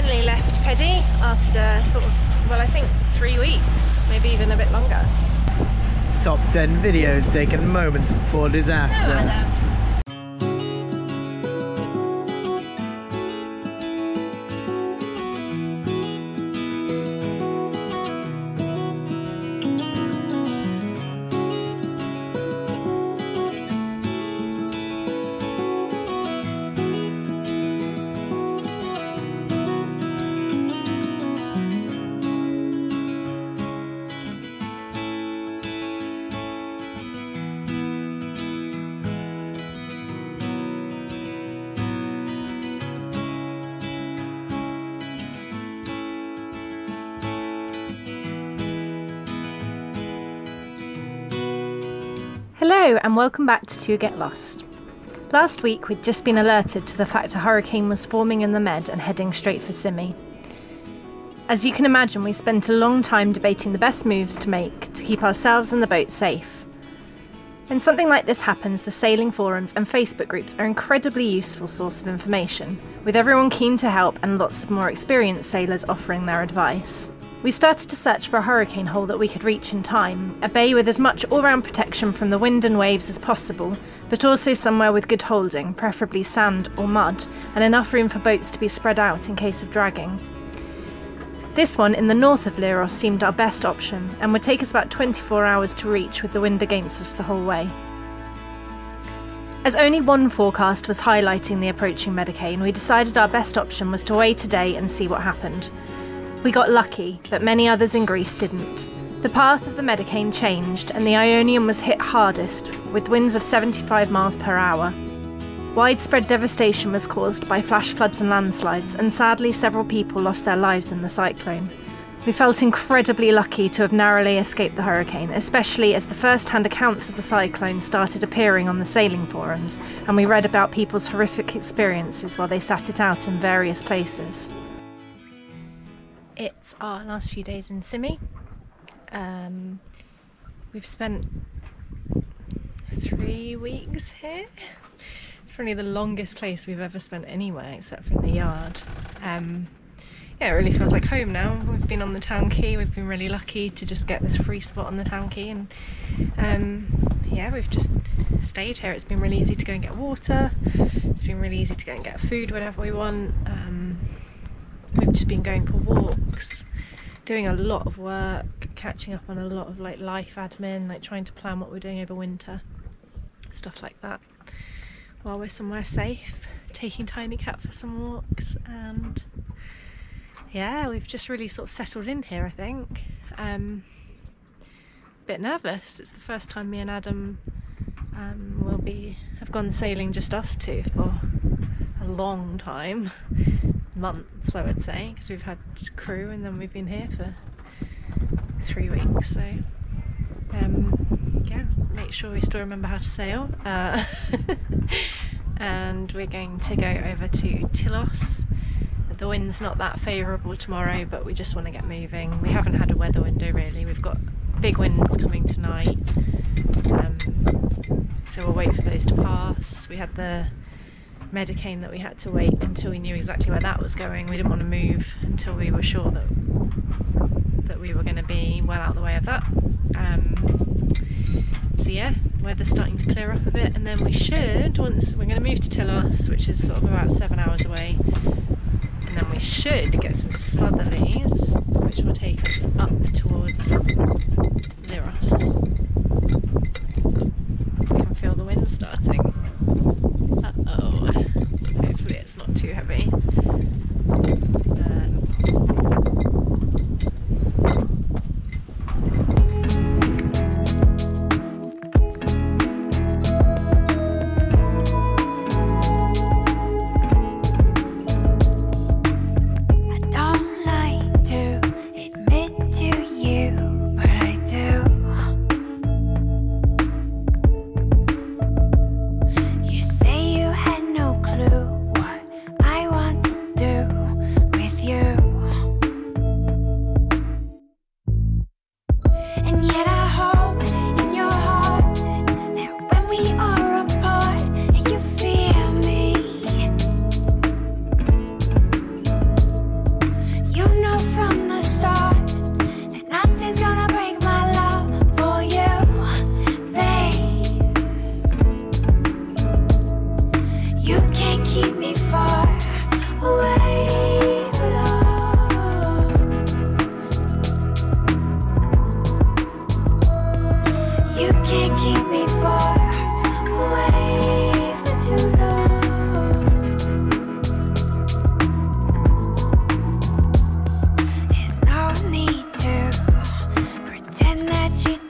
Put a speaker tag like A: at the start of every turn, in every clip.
A: finally left Pedi after sort of, well I think three weeks, maybe even a bit longer.
B: Top 10 videos taken moments before disaster.
A: Hello and welcome back to Two Get Lost. Last week we'd just been alerted to the fact a hurricane was forming in the Med and heading straight for Symi. As you can imagine, we spent a long time debating the best moves to make to keep ourselves and the boat safe. When something like this happens, the sailing forums and Facebook groups are incredibly useful source of information, with everyone keen to help and lots of more experienced sailors offering their advice. We started to search for a hurricane hole that we could reach in time, a bay with as much all round protection from the wind and waves as possible, but also somewhere with good holding, preferably sand or mud, and enough room for boats to be spread out in case of dragging. This one in the north of Leros seemed our best option and would take us about 24 hours to reach with the wind against us the whole way. As only one forecast was highlighting the approaching Medicane, we decided our best option was to wait a day and see what happened. We got lucky, but many others in Greece didn't. The path of the Medicane changed, and the Ionian was hit hardest, with winds of 75 miles per hour. Widespread devastation was caused by flash floods and landslides, and sadly, several people lost their lives in the cyclone. We felt incredibly lucky to have narrowly escaped the hurricane, especially as the first hand accounts of the cyclone started appearing on the sailing forums, and we read about people's horrific experiences while they sat it out in various places. It's our last few days in Symi. Um, we've spent three weeks here. It's probably the longest place we've ever spent anywhere except for the yard. Um, yeah, it really feels like home now. We've been on the town quay. We've been really lucky to just get this free spot on the town quay, and um, yeah, we've just stayed here. It's been really easy to go and get water. It's been really easy to go and get food whenever we want. Um, we've just been going for walks doing a lot of work catching up on a lot of like life admin like trying to plan what we're doing over winter stuff like that while we're somewhere safe taking tiny cat for some walks and yeah we've just really sort of settled in here I think. Um a bit nervous. It's the first time me and Adam um, will be have gone sailing just us two for a long time months, I would say, because we've had crew and then we've been here for three weeks. So, um, yeah, make sure we still remember how to sail. Uh, and we're going to go over to Tilos. The wind's not that favourable tomorrow, but we just want to get moving. We haven't had a weather window really. We've got big winds coming tonight. Um, so we'll wait for those to pass. We had the Medicane that we had to wait until we knew exactly where that was going. We didn't want to move until we were sure that that we were going to be well out of the way of that. Um, so yeah, weather's starting to clear up a bit and then we should, once we're going to move to Tilos, which is sort of about seven hours away, and then we should get some southerlies, which will take us up towards Leros. You can feel the wind starting. Hopefully it's that you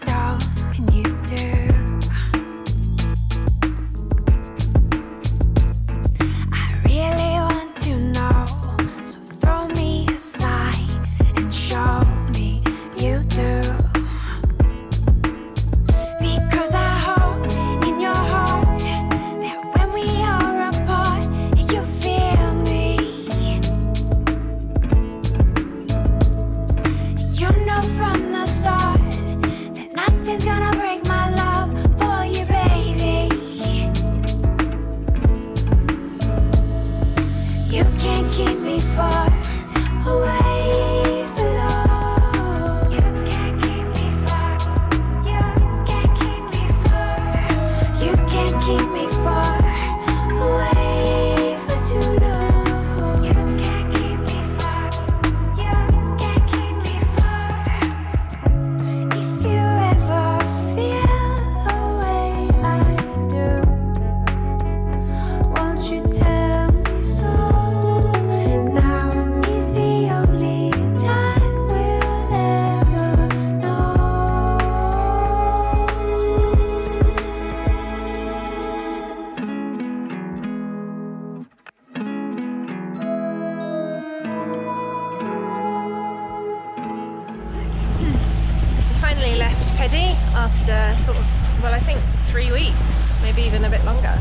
A: Pedi after sort of, well, I think three weeks, maybe even a bit longer,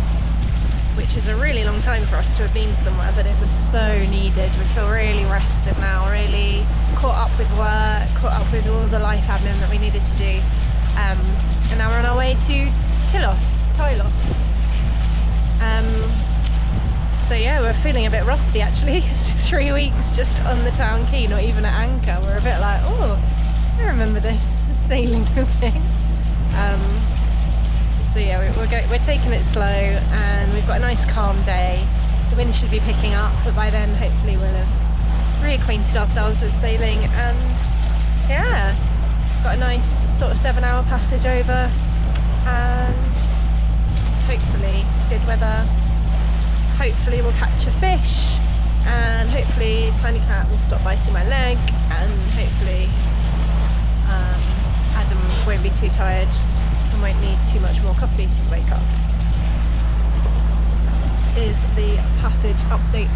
A: which is a really long time for us to have been somewhere, but it was so needed. We feel really rested now, really caught up with work, caught up with all the life admin that we needed to do. Um, and now we're on our way to Tilos, Tylos. Um, so yeah, we're feeling a bit rusty actually. Three weeks just on the town quay, not even at anchor. We're a bit like, oh, I remember this sailing thing. Um, so yeah, we, we're, go, we're taking it slow and we've got a nice calm day. The wind should be picking up, but by then hopefully we'll have reacquainted ourselves with sailing and yeah, got a nice sort of seven hour passage over and hopefully good weather. Hopefully we'll catch a fish and hopefully Tiny Cat will stop biting my leg and hopefully um, Adam won't be too tired and won't need too much more coffee to wake up. That is the passage update.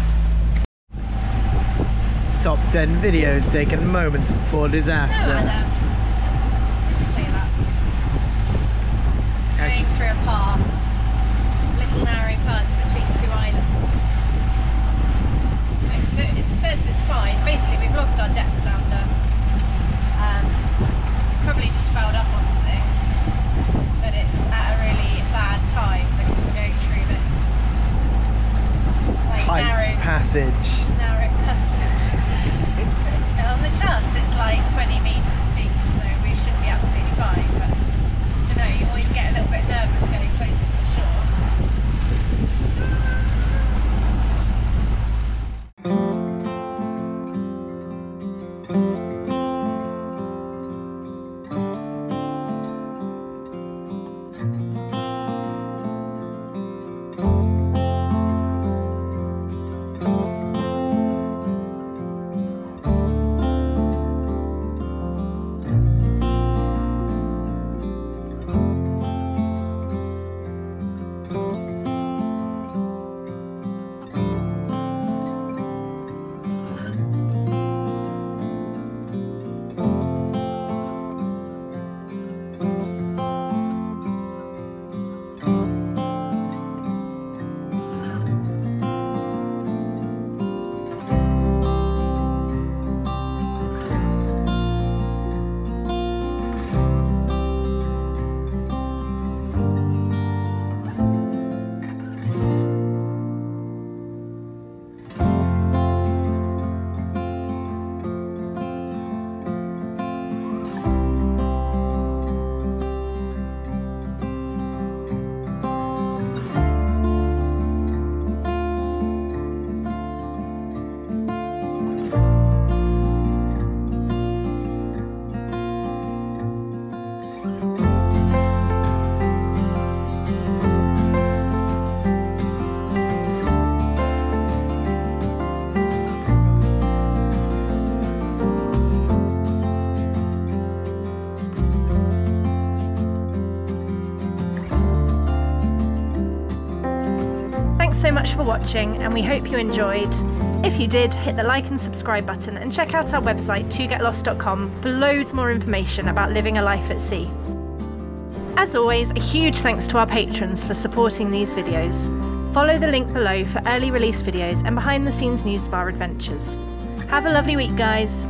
B: Top 10 videos taken moments before disaster.
A: Adam. Say that. Going
B: Actually,
A: through a pass, little narrow pass between two islands. It, it says it's fine. Basically, we've lost our depth sounder. Um, it's probably just fouled up or something, but it's at a really bad time because we're going through this like,
B: tight
A: narrow,
B: passage.
A: narrow passage. On the chance, it's like 20 metres deep, so we should be absolutely fine. But I don't know, you always get a little bit nervous getting close so much for watching, and we hope you enjoyed. If you did, hit the like and subscribe button and check out our website, twogetlost.com, for loads more information about living a life at sea. As always, a huge thanks to our patrons for supporting these videos. Follow the link below for early release videos and behind the scenes news of our adventures. Have a lovely week, guys.